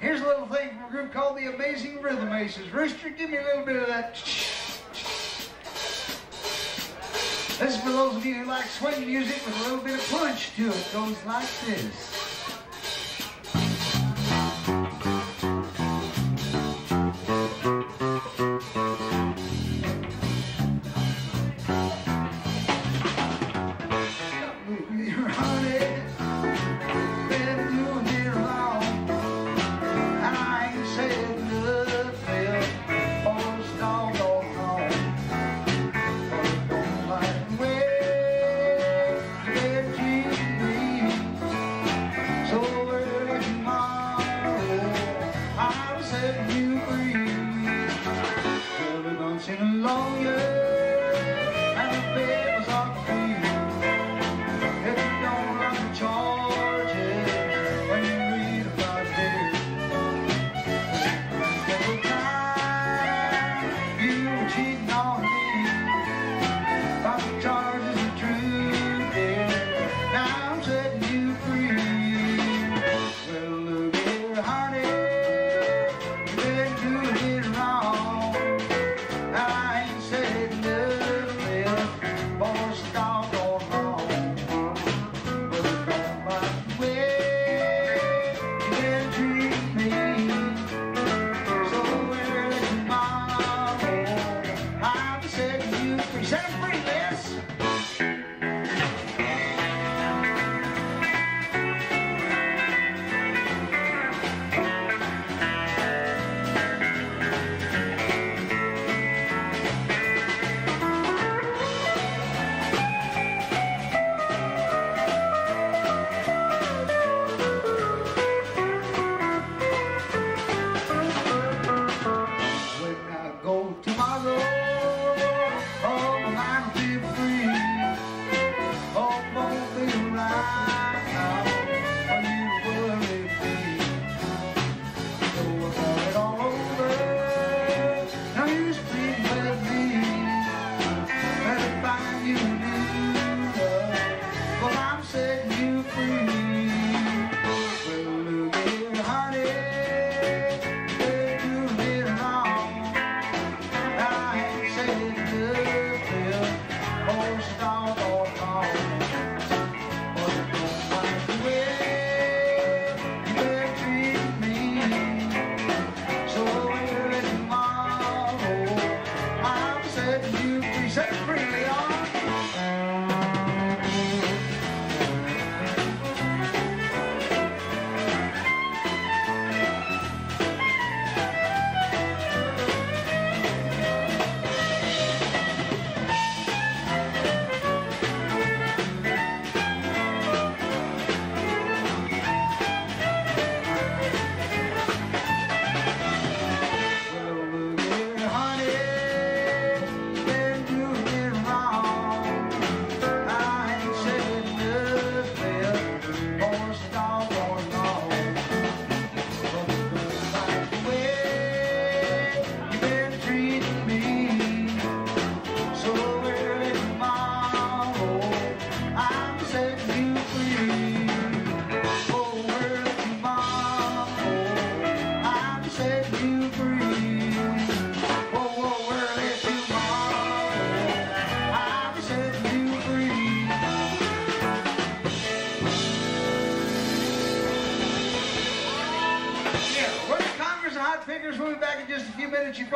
Here's a little thing from a group called the Amazing Rhythm Aces. Rooster, give me a little bit of that. This is for those of you who like swing music with a little bit of punch to it. goes like this. Hot Pickers. We'll be back in just a few minutes. You